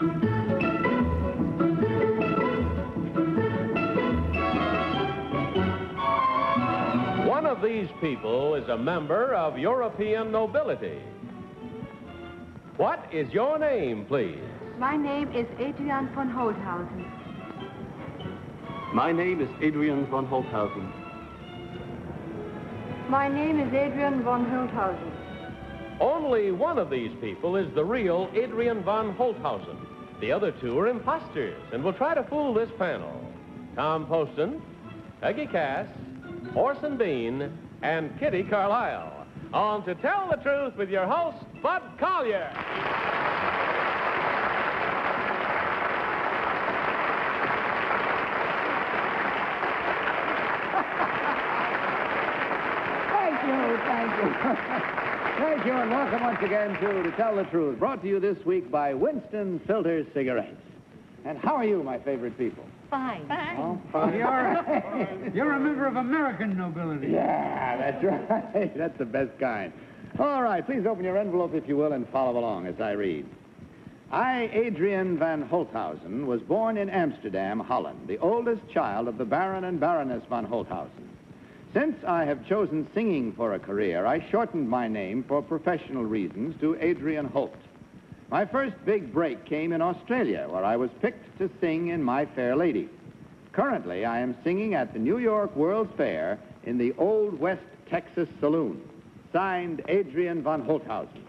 One of these people is a member of European nobility. What is your name, please? My name is Adrian von Holthausen. My name is Adrian von Holthausen. My name is Adrian von Holthausen. Only one of these people is the real Adrian von Holthausen. The other two are imposters and will try to fool this panel. Tom Poston, Peggy Cass, Orson Bean, and Kitty Carlisle. On To Tell the Truth with your host, Bud Collyer. Thank you, thank you. thank you, and welcome once again to To Tell the Truth, brought to you this week by Winston Filter Cigarettes. And how are you, my favorite people? Fine. Fine. Oh, You're, you're a member of American nobility. Yeah, that's right. That's the best kind. All right, please open your envelope, if you will, and follow along as I read. I, Adrian van Holthausen, was born in Amsterdam, Holland, the oldest child of the Baron and Baroness van Holthausen. Since I have chosen singing for a career, I shortened my name for professional reasons to Adrian Holt. My first big break came in Australia, where I was picked to sing in My Fair Lady. Currently, I am singing at the New York World's Fair in the Old West Texas Saloon. Signed, Adrian von Holthausen.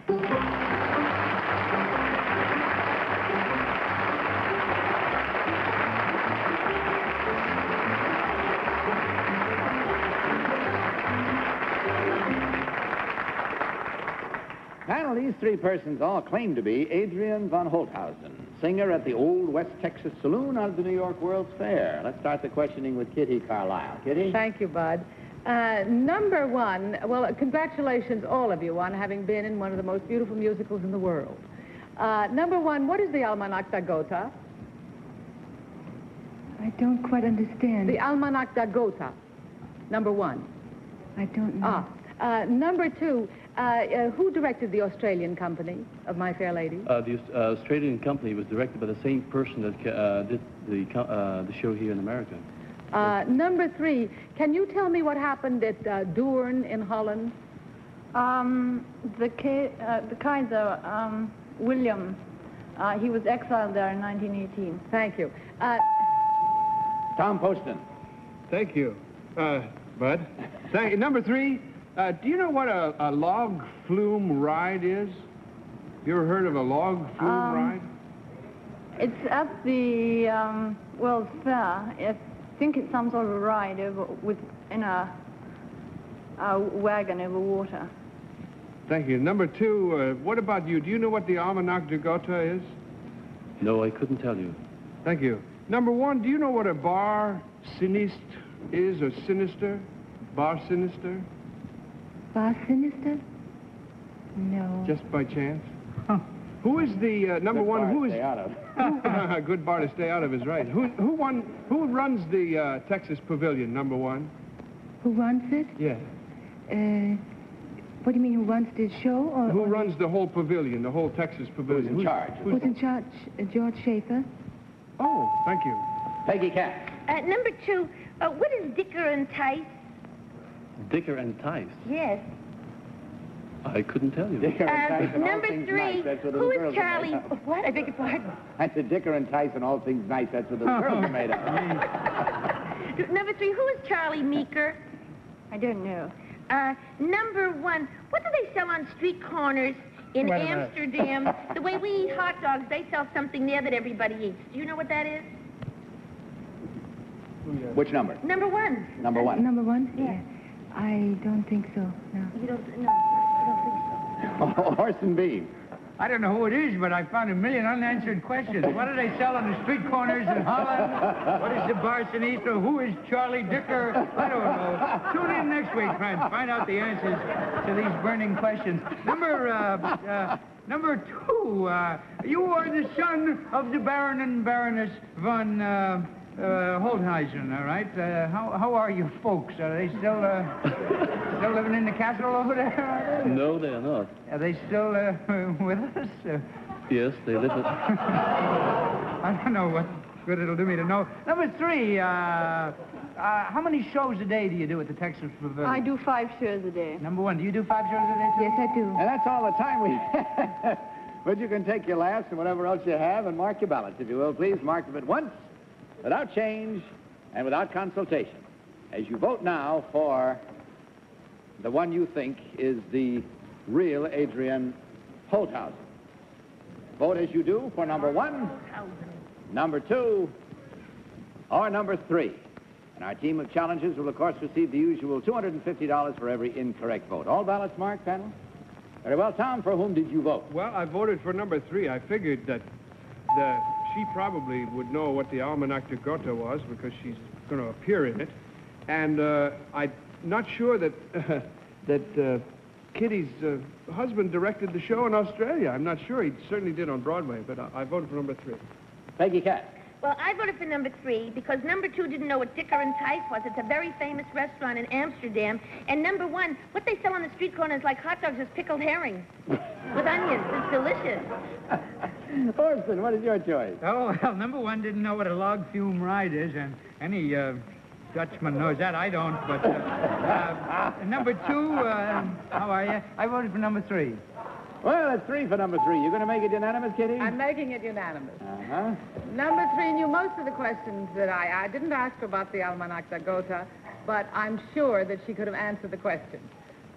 These three persons all claim to be Adrian von Holthausen, singer at the Old West Texas Saloon out of the New York World's Fair. Let's start the questioning with Kitty Carlisle. Kitty? Thank you, Bud. Uh, number one, well, congratulations, all of you, on having been in one of the most beautiful musicals in the world. Uh, number one, what is the Almanac da Gotha? I don't quite understand. The Almanac da Gotha. Number one. I don't know. Ah. Uh, number two, uh, uh, who directed the Australian company of My Fair Lady? Uh, the uh, Australian company was directed by the same person that uh, did the, uh, the show here in America. Uh, number three, can you tell me what happened at uh, Doorn in Holland? Um, the, uh, the Kaiser, um, William, uh, he was exiled there in 1918. Thank you. Uh, Tom Poston. Thank you, uh, Bud. Thank you. Number three, uh, do you know what a, a log flume ride is? You ever heard of a log flume Um, ride? It's at the um, World's Fair. I think it's some sort of a ride over with in a, a wagon over water. Thank you. Number two, uh, what about you? Do you know what the Almanac de Gotha is? No, I couldn't tell you. Thank you. Number one, do you know what a bar sinistre is, or sinister? Bar sinister? Bar Sinister? No. Just by chance? Who is the uh, number Good one? bar Who to is stay out of. a good bar to stay out of is right. Who who won? Who runs the uh, Texas Pavilion? Number one. Who runs it? Yeah. Uh, what do you mean, who runs this show? Or, Who or runs the whole pavilion, the whole Texas Pavilion? in charge? who's- Who's in charge? Uh, George Schaefer? oh, thank you. Peggy Cass. Uh, number two, uh, what is Dicker and Tice? Dicker and Tice. Yes. I couldn't tell you. Dicker and Uh, Tice and all number things three, nice. That's what the who girls is are Charlie? What? I beg your pardon. I said Dicker and Tice and all things nice. That's what the girls are made of. number three, who is Charlie Meeker? I don't know. Uh, number one, what do they sell on street corners in Wait. Amsterdam? the way we eat hot dogs, they sell something there that everybody eats. Do you know what that is? Which number? Number one. Number one. Number one? Yeah. I don't think so, no. You don't, no, I don't think so. Orson Bean. I don't know who it is, but I found a million unanswered questions. What do they sell on the street corners in Holland? What is the bar sinistre? Who is Charlie Dicker? I don't know. Tune in next week, friends. Find out the answers to these burning questions. Number, uh, uh, number two, uh, you are the son of the Baron and Baroness von uh, Holtheisen, all right? Uh, how, how are you folks? Are they still, uh, still living in the castle over there? No, they are not. Are they still uh, with us? Uh, Yes, they live at... I don't know what good it'll do me to know. Number three, uh, uh, how many shows a day do you do at the Texas Pavilion? I do five shows a day. Number one, do you do five shows a day, too? Yes, I do. And that's all the time we have. but you can take your laughs and whatever else you have and mark your ballots, if you will. Please mark them at once, without change, and without consultation. As you vote now for the one you think is the real Adrian Holthausen. Vote as you do for number one, number two, or number three. And our team of challengers will, of course, receive the usual $250 for every incorrect vote. All ballots marked, panel? Very well. Tom, for whom did you vote? Well, I voted for number three. I figured that the, she probably would know what the Almanac de Gotha was because she's going to appear in it. And uh, I'm not sure that, that uh, Kitty's uh, husband directed the show in Australia. I'm not sure. He certainly did on Broadway, but I, I voted for number three. Peggy Cass. Well, I voted for number three because number two didn't know what Dicker and Tice was. It's a very famous restaurant in Amsterdam. And number one, what they sell on the street corners like hot dogs is pickled herring with onions. It's delicious. Orson, what is your choice? Oh, well, number one didn't know what a log flume ride is, and any uh, Dutchman knows that. I don't, but... Uh, uh, number two, uh, how are you? I voted for number three. Well, it's three for number three. You're going to make it unanimous, Kitty? I'm making it unanimous. Uh-huh. Number three knew most of the questions that I... I didn't ask her about the Almanac de Gotha, but I'm sure that she could have answered the questions.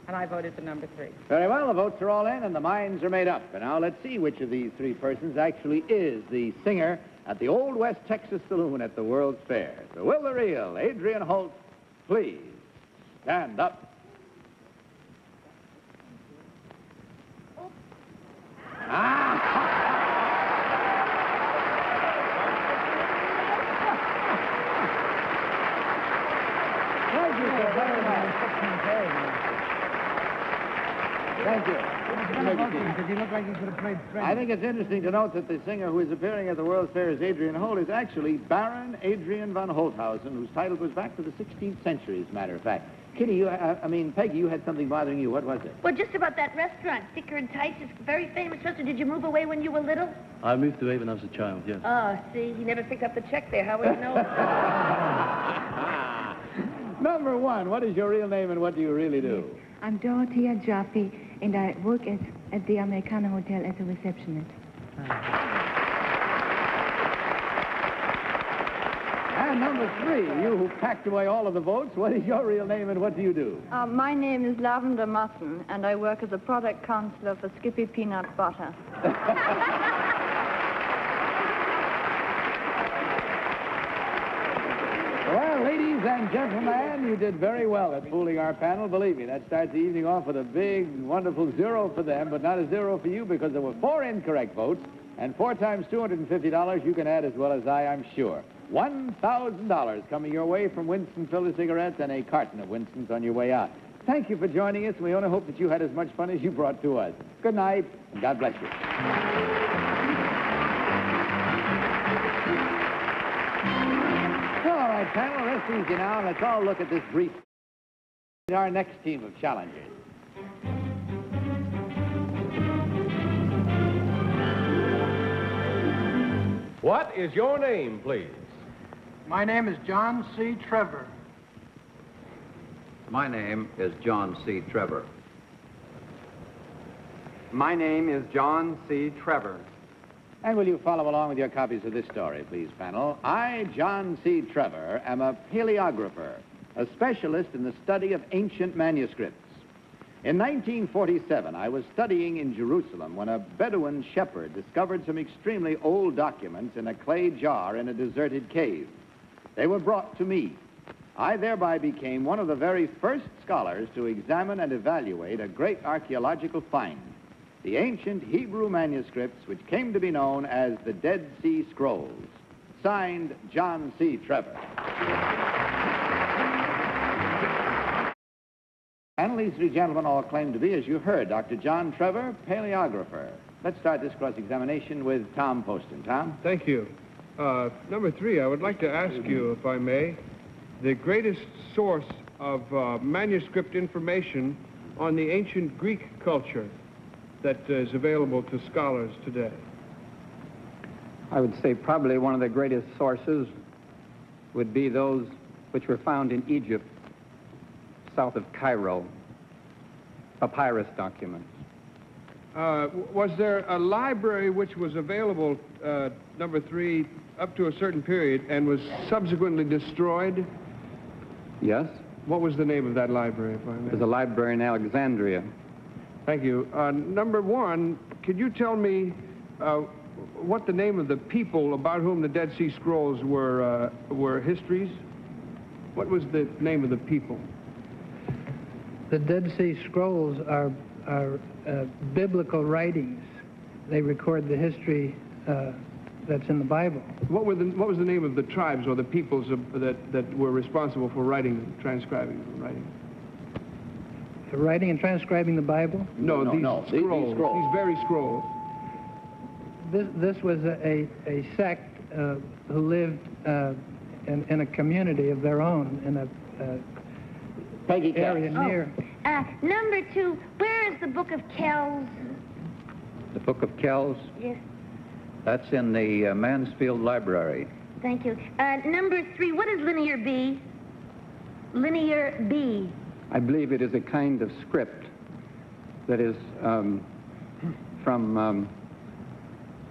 And I voted for number three. Very well, the votes are all in and the minds are made up. And now let's see which of these three persons actually is the singer at the Old West Texas Saloon at the World's Fair. So will the real Adrian Holt please stand up? Thank you so very much. Thank you. Because he looked like he could have played Fred. I think it's interesting to note that the singer who is appearing at the World's Fair as Adrian Holt is actually Baron Adrian von Holthausen, whose title goes back to the 16th century, as a matter of fact. Kitty, you, I, I mean, Peggy, you had something bothering you. What was it? Well, just about that restaurant, Dicker and Tice is a very famous restaurant. Did you move away when you were little? I moved away when I was a child, yes. Oh, see, he never picked up the check there. How would you know? Number one, what is your real name and what do you really do? I'm Dorothea Jaffe, and I work at, at the Americana Hotel as a receptionist. Ah. And number three, you who packed away all of the votes, what is your real name and what do you do? Uh, my name is Lavender Musson, and I work as a product counselor for Skippy Peanut Butter. Well, ladies and gentlemen, you did very well at fooling our panel. Believe me, that starts the evening off with a big, wonderful zero for them, but not a zero for you because there were four incorrect votes, and four times $250 you can add as well as I, I'm sure. $1,000 coming your way from Winston Filter Cigarettes and a carton of Winston's on your way out. Thank you for joining us. We only hope that you had as much fun as you brought to us. Good night, and God bless you. All right, panel, rest easy now, and let's all look at this brief. Our next team of challengers. What is your name, please? My name is John C. Trevor. My name is John C. Trevor. My name is John C. Trevor. And will you follow along with your copies of this story, please, panel? I, John C. Trevor, am a paleographer, a specialist in the study of ancient manuscripts. In 1947, I was studying in Jerusalem when a Bedouin shepherd discovered some extremely old documents in a clay jar in a deserted cave. They were brought to me. I thereby became one of the very first scholars to examine and evaluate a great archaeological find, the ancient Hebrew manuscripts which came to be known as the Dead Sea Scrolls. Signed, John C. Trevor. And these three gentlemen all claim to be, as you heard, Dr. John Trevor, paleographer. Let's start this cross-examination with Tom Poston. Tom? Thank you. Uh, number three, I would like to ask you, if I may, the greatest source of uh, manuscript information on the ancient Greek culture that is available to scholars today. I would say probably one of the greatest sources would be those which were found in Egypt, south of Cairo, papyrus documents. Uh, was there a library which was available, uh, number three, up to a certain period and was subsequently destroyed? Yes, What was the name of that library, if I may? there's a library in Alexandria. Thank you. Uh, number one, could you tell me uh, what the name of the people about whom the Dead Sea Scrolls were, uh, were histories? What was the name of the people? The Dead Sea Scrolls are, are uh, biblical writings. They record the history uh, that's in the Bible. What, were the, what was the name of the tribes or the peoples of, that, that were responsible for writing, transcribing, writing? The writing and transcribing the Bible, No, no, these, no, these- these scrolls, scrolls. these very scrolls. this, this was a, a sect uh, who lived uh, in, in a community of their own in a uh, Peggy Cass. area Oh. near. Uh, number two, where is the Book of Kells? The Book of Kells, Yes, that's in the uh, Mansfield Library. thank you. Uh, number three, what is Linear B? Linear B. I believe it is a kind of script that is um, from um,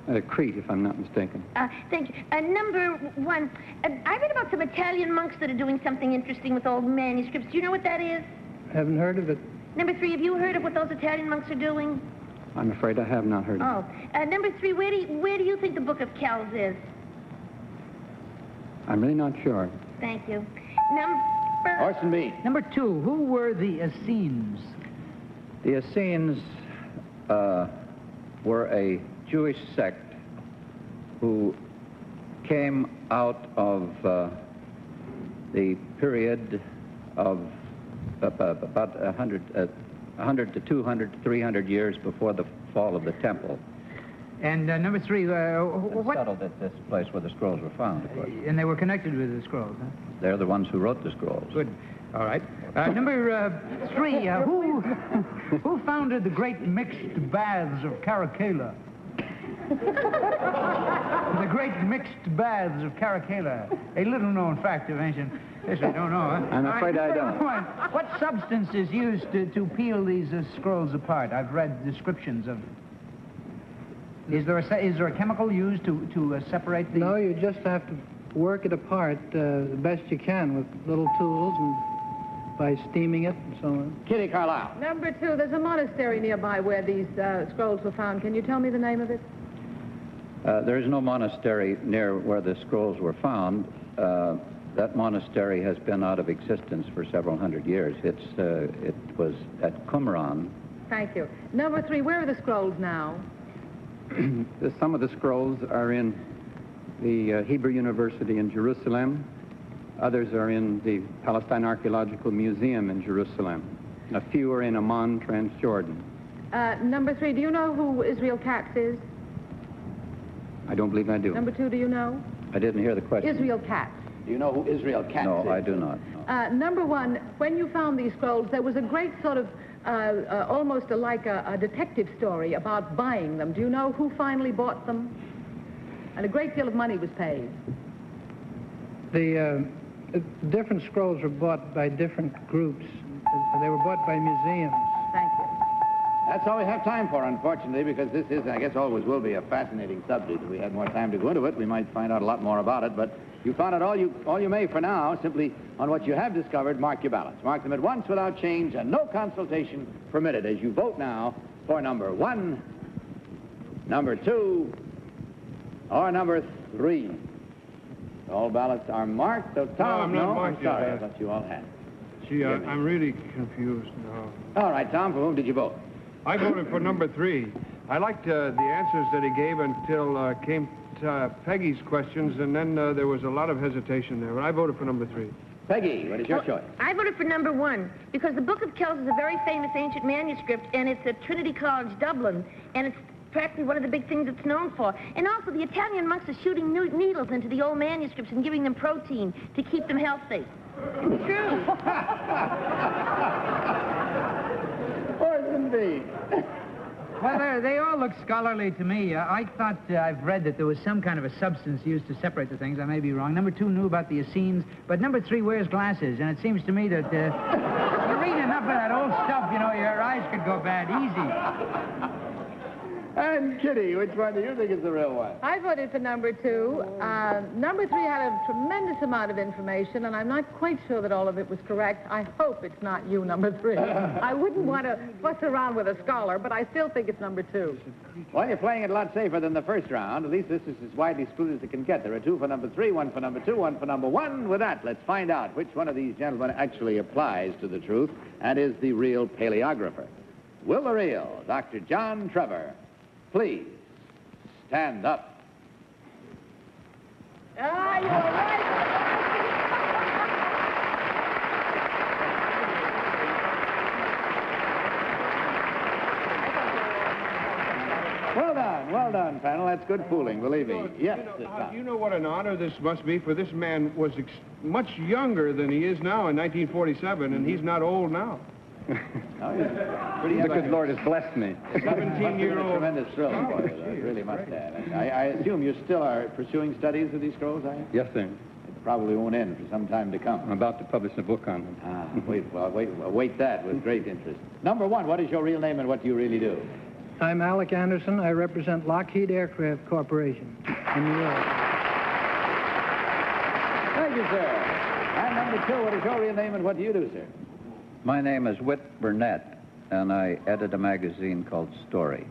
uh, Crete, if I'm not mistaken. Uh, thank you. Uh, number one, uh, I read about some Italian monks that are doing something interesting with old manuscripts. Do you know what that is? Haven't heard of it. Number three, have you heard of what those Italian monks are doing? I'm afraid I have not heard of it. Oh. Uh, number three, where do, you, where do you think the Book of Kells is? I'm really not sure. Thank you. Number... Orson Bean. Number two, who were the Essenes? The Essenes uh, were a Jewish sect who came out of uh, the period of uh, about 100, uh, 100 to 200, to 300 years before the fall of the temple. And uh, number three, uh, what? settled at this place where the scrolls were found, of course. And they were connected with the scrolls, huh? They're the ones who wrote the scrolls. Good. All right. Uh, number uh, three, uh, who who founded the great mixed baths of Caracalla? the great mixed baths of Caracalla. A little known fact of ancient I Don't know, huh? I'm All afraid I don't. What, what substance is used to, to peel these uh, scrolls apart? I've read descriptions of. Is there a se- is there a chemical used to to uh, separate the? No, you just have to work it apart uh, the best you can with little tools and by steaming it and so on. Kitty Carlisle. Number two, there's a monastery nearby where these uh, scrolls were found. Can you tell me the name of it? Uh, there is no monastery near where the scrolls were found. Uh, that monastery has been out of existence for several hundred years. It's, uh, it was at Qumran. Thank you. Number three, where are the scrolls now? Some of the scrolls are in the uh, Hebrew University in Jerusalem. Others are in the Palestine Archaeological Museum in Jerusalem. A few are in Amman, Transjordan. Uh, number three, do you know who Israel Katz is? I don't believe I do. Number two, do you know? I didn't hear the question. Israel Katz. Do you know who Israel Katz No, is? No, I do not. no. Uh, number one, when you found these scrolls, there was a great sort of, uh, uh, almost a, like a, a detective story about buying them. Do you know who finally bought them? And a great deal of money was paid. The uh, different scrolls were bought by different groups. They were bought by museums. That's all we have time for, unfortunately, because this is, I guess always will be, a fascinating subject. If we had more time to go into it, we might find out a lot more about it. But you found out all you, all you may for now. Simply on what you have discovered, mark your ballots. Mark them at once without change and no consultation permitted as you vote now for number one, number two, or number three. All ballots are marked. So, Tom, no, I'm not marked yet, sorry, I thought you all had. Gee, I, I'm really confused now. All right, Tom, for whom did you vote? I voted for number three. I liked uh, the answers that he gave until uh, came to uh, Peggy's questions, and then uh, there was a lot of hesitation there. But I voted for number three. Peggy, what is your Well, choice? I voted for number one because the Book of Kells is a very famous ancient manuscript, and it's at Trinity College, Dublin, and it's practically one of the big things it's known for. And also, the Italian monks are shooting new needles into the old manuscripts and giving them protein to keep them healthy. It's true. Bean. Well, they all look scholarly to me. Uh, I thought uh, I've read that there was some kind of a substance used to separate the things. I may be wrong. Number two knew about the Essenes, but number three wears glasses, and it seems to me that uh, you read enough of that old stuff, you know, your eyes could go bad easy. And Kitty, which one do you think is the real one? I voted for number two. Uh, number three had a tremendous amount of information, and I'm not quite sure that all of it was correct. I hope it's not you, number three. I wouldn't want to fuss around with a scholar, but I still think it's number two. Well, you're playing it a lot safer than the first round. At least this is as widely split as it can get. There are two for number three, one for number two, one for number one. With that, let's find out which one of these gentlemen actually applies to the truth and is the real paleographer. Will the real Dr. John Trevor please stand up? Ah, you were right. Well done, well done, panel. That's good fooling, believe me. Yes, You know, uh, you know what an honor this must be, for this man was ex- much younger than he is now in 1947, and he's not old now. Oh, he's The good Lord has blessed me. Must have been a 17-year-old. tremendous thrill for you, though. It really must have. I, I assume you still are pursuing studies of these scrolls, are you? Yes, sir. It probably won't end for some time to come. I'm about to publish a book on them. Ah, wait, well, wait, well, wait that with great interest. Number one, what is your real name and what do you really do? I'm Alec Anderson. I represent Lockheed Aircraft Corporation in New York. Thank you, sir. And number two, what is your real name and what do you do, sir? My name is Whit Burnett, and I edit a magazine called Story.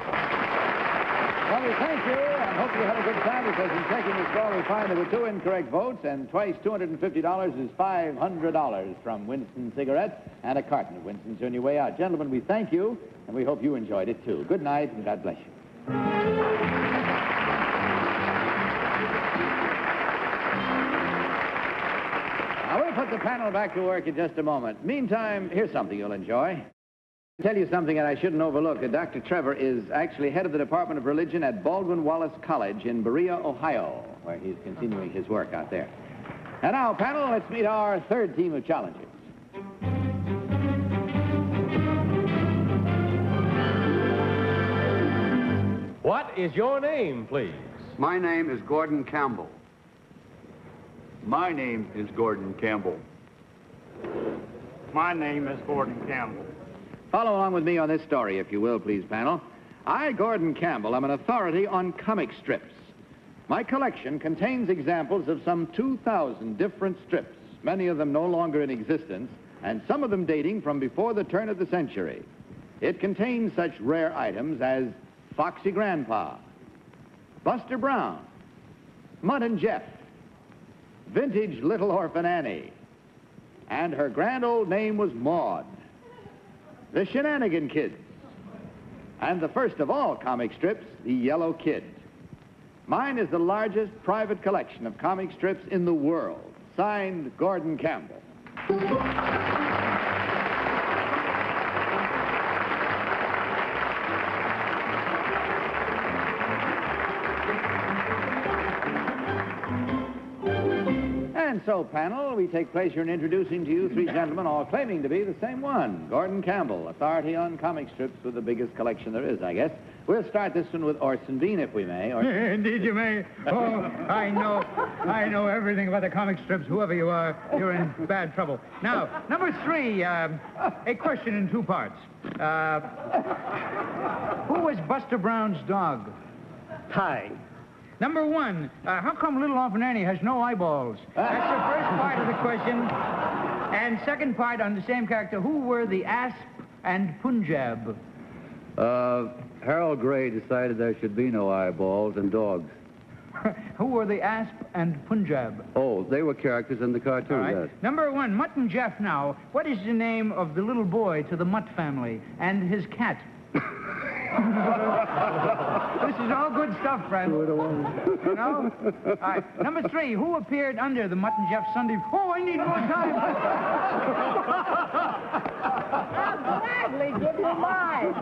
Well, we thank you and hope you have a good time because in checking the score, we find there were two incorrect votes and twice $250 is $500 from Winston Cigarettes and a carton of Winston's on your way out. Gentlemen, we thank you and we hope you enjoyed it too. Good night and God bless you. We'll put the panel back to work in just a moment. Meantime, here's something you'll enjoy. I'll tell you something that I shouldn't overlook. Dr. Trevor is actually head of the Department of Religion at Baldwin Wallace College in Berea, Ohio, where he's continuing his work out there. And now, panel, let's meet our third team of challengers. What is your name, please? My name is Gordon Campbell. My name is Gordon Campbell. My name is Gordon Campbell. Follow along with me on this story, if you will, please, panel. I, Gordon Campbell, am an authority on comic strips. My collection contains examples of some 2,000 different strips, many of them no longer in existence, and some of them dating from before the turn of the century. It contains such rare items as Foxy Grandpa, Buster Brown, Mutt and Jeff, Vintage Little Orphan Annie, and her grand old name was Maud, the Shenanigan Kids, and the first of all comic strips, the Yellow Kid. Mine is the largest private collection of comic strips in the world. Signed, Gordon Campbell. And so, panel, we take pleasure in introducing to you three gentlemen, all claiming to be the same one. Gordon Campbell, authority on comic strips with the biggest collection there is, I guess. We'll start this one with Orson Bean, if we may. Orson. Indeed you may. Oh, I know. I know everything about the comic strips. Whoever you are, you're in bad trouble. Now, number three, um, a question in two parts. Uh, who was Buster Brown's dog? Ty. Number one, uh, how come Little Orphan Annie has no eyeballs? That's the first part of the question. And second part on the same character, who were the Asp and Punjab? Uh, Harold Gray decided there should be no eyeballs and dogs. who were the Asp and Punjab? Oh, they were characters in the cartoon, right. yes. Number one, Mutt and Jeff now. What is the name of the little boy to the Mutt family and his cat? this is all good stuff, friend. You know? All right. Number three, who appeared under the Mutton and Jeff Sunday? Oh, I need more time. I'll Gladly give you mine.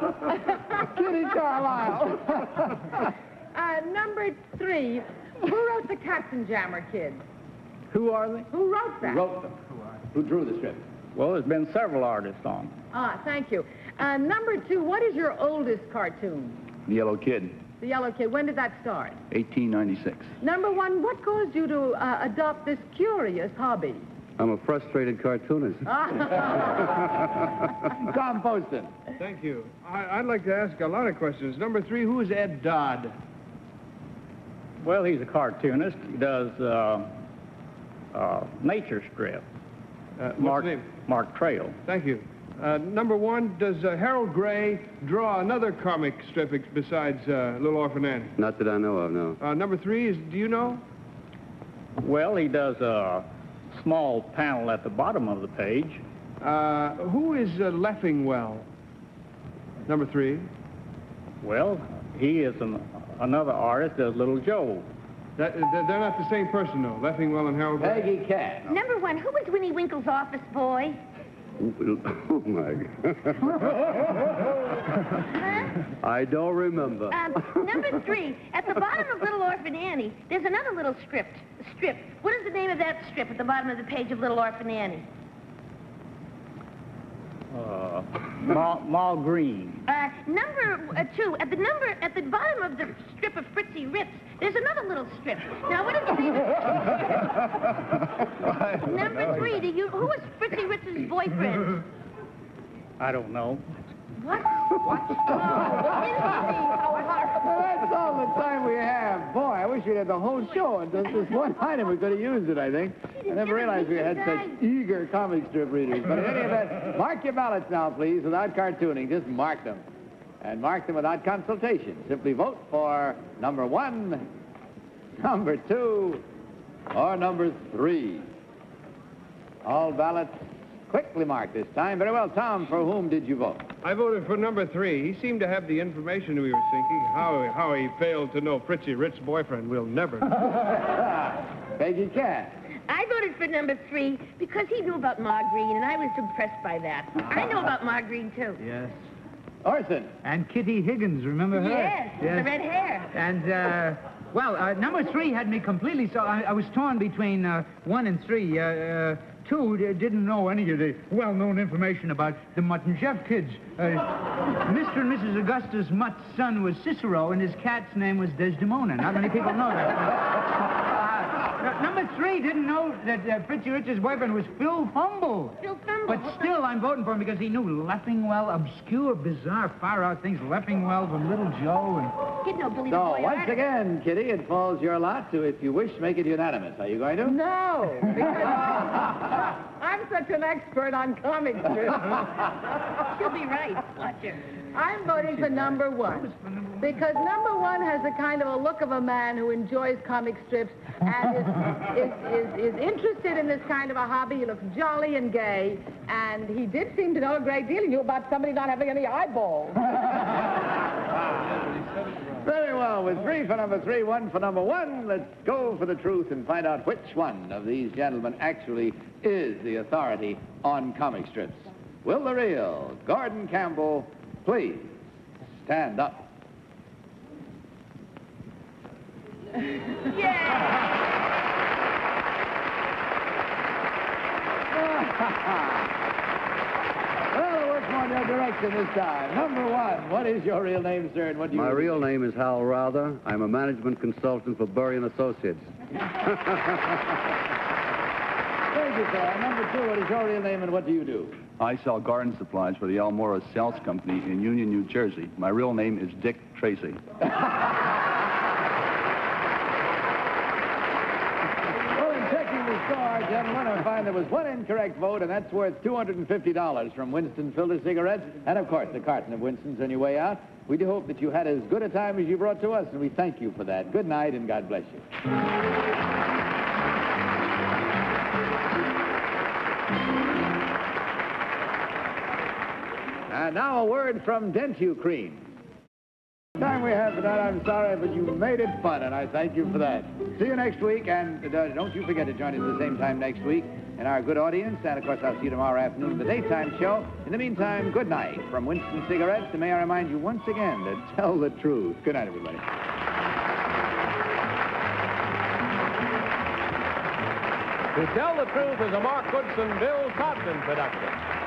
Kitty Carlisle. uh, number three, who wrote the Katzenjammer Kids? Who are they? Who wrote that? Who wrote them? Who, who drew the strip? Well, there's been several artists on. Ah, thank you. Uh, number two, what is your oldest cartoon? The Yellow Kid, The Yellow Kid. When did that start? 1896. Number one, what caused you to uh, adopt this curious hobby? I'm a frustrated cartoonist. Tom Poston. Thank you. I, I'd like to ask a lot of questions. Number three, who is Ed Dodd? Well, he's a cartoonist. He does uh, uh, nature strip. Uh, Mark. Mark Trail. Thank you. Uh, number one, does uh, Harold Gray draw another comic strip besides uh, Little Orphan Annie? Not that I know of, no. Uh, number three is, do you know? Well, he does a small panel at the bottom of the page. Uh, who is uh, Leffingwell? Number three. Well, he is an, another artist, does Little Joe. That, they're they're not the same person, though. Leffingwell and Harold Gray. Peggy Cass. Number one, who was Winnie Winkle's office boy? Oh, my God. I don't remember. Um, number three, at the bottom of Little Orphan Annie, there's another little script. Strip. What is the name of that strip at the bottom of the page of Little Orphan Annie? Uh, Mal, Mal Green. Uh, number uh, two, at the number at the bottom of the strip of Fritzy Ritz, there's another little strip. Now, what is the name of Number three, do you, who was Fritzy Ritz's boyfriend? I don't know. What? What? Well, that's all the time we have. Boy, I wish we had the whole show and just this one item. We could have used it, I think. I never realized we had such eager comic strip readers. But in any event, mark your ballots now, please, without cartooning. Just mark them. And mark them without consultation. Simply vote for number one, number two, or number three. All ballots quickly marked this time. Very well, Tom, for whom did you vote? I voted for number three. He seemed to have the information we were seeking. How, how he failed to know Fritzy Ritz's boyfriend, we'll never know. Peggy Cass. I voted for number three because he knew about Ma Green, and I was impressed by that. I know about Ma Green, too. Yes. Orson. And Kitty Higgins, remember her? Yes, the red hair. And, uh, well, uh, number three had me completely, so I, I was torn between uh, one and three. Uh, uh, two didn't know any of the well-known information about the Mutt and Jeff kids. Uh, Mr. and Mrs. Augustus Mutt's son was Cicero, and his cat's name was Desdemona. Not many people know that. Uh, number three didn't know that uh, Fritzy Ritz's boyfriend was Phil Fumble. Phil Fumble. But still, I'm voting for him because he knew Leffingwell, obscure, bizarre, far-out things. Leffingwell from Little Joe and... Didn't know Billy the So, Boy once artist. again, Kitty, it falls your lot to, if you wish, make it unanimous. Are you going to? No, because I'm such an expert on comic strips. She'll be right. Watch her. I'm voting for number one. Because number one has the kind of a look of a man who enjoys comic strips and is, is, is, is interested in this kind of a hobby. He looks jolly and gay, and he did seem to know a great deal. Knew about somebody not having any eyeballs. Very well. With three for number three, one for number one, let's go for the truth and find out which one of these gentlemen actually is the authority on comic strips. Will the real Gordon Campbell please stand up? Yeah! Well, it works more in your direction this time. Number one, what is your real name, sir, and what do you... My real name is Hal Rather. I'm a management consultant for Burry and Associates. Thank you, sir. Number two, what is your real name, and what do you do? I sell garden supplies for the Almora Sales Company in Union, New Jersey. My real name is Dick Tracy. Well, in checking the score, gentlemen, I find there was one incorrect vote, and that's worth $250 from Winston Filter Cigarettes, and, of course, the carton of Winston's on your way out. We do hope that you had as good a time as you brought to us, and we thank you for that. Good night, and God bless you. And now a word from Dentu-Creme. Time we have for that, I'm sorry, but you made it fun, and I thank you for that. See you next week, and uh, don't you forget to join us at the same time next week in our good audience, and of course I'll see you tomorrow afternoon for the daytime show. In the meantime, good night from Winston Cigarettes, and may I remind you once again to tell the truth. Good night, everybody. To Tell the Truth is a Mark Goodson, Bill Todman production.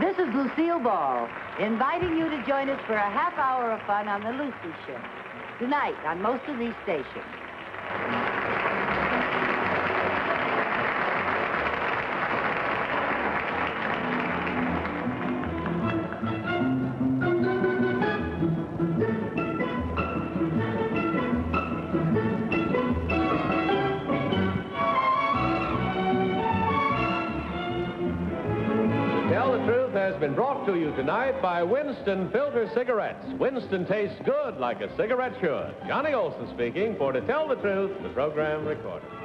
This is Lucille Ball, inviting you to join us for a half hour of fun on The Lucy Show. Tonight on most of these stations. To you tonight by Winston Filter Cigarettes. Winston tastes good like a cigarette should. Johnny Olson speaking for To Tell the Truth, the program recorded.